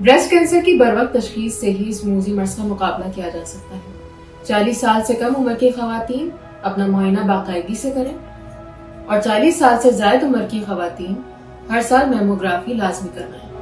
Breast cancer की बर तशखीस से ही इस मूजी मर्ज का मुकाबला किया जा सकता है। चालीस साल से कम उम्र की खातन अपना मुआयना बाकायदगी से करें और चालीस साल से ज़्यादा उम्र की खातन हर साल मेमोग्राफी लाजमी करवाएँ